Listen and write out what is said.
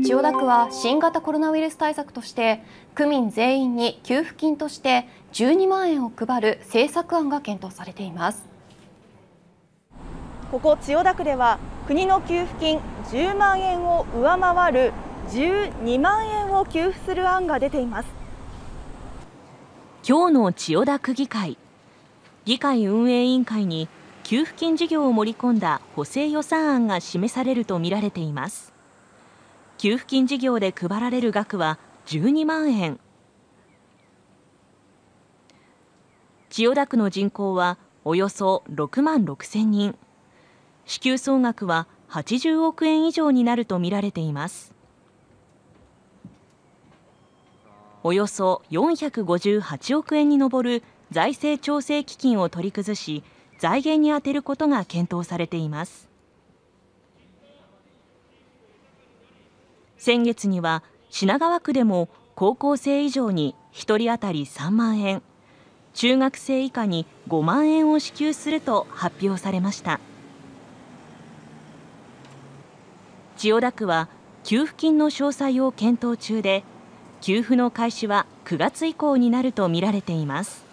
千代田区は新型コロナウイルス対策として区民全員に給付金として12万円を配る政策案が検討されています。ここ千代田区では国の給付金10万円を上回る12万円を給付する案が出ています。今日の千代田区議会。議会運営委員会に給付金事業を盛り込んだ補正予算案が示されるとみられています給付金事業で配られる額は12万円。千代田区の人口はおよそ6万6千人。支給総額は80億円以上になるとみられています。およそ458億円に上る財政調整基金を取り崩し財源に充てることが検討されています。先月には品川区でも高校生以上に1人当たり3万円中学生以下に5万円を支給すると発表されました。千代田区は給付金の詳細を検討中で給付の開始は9月以降になるとみられています。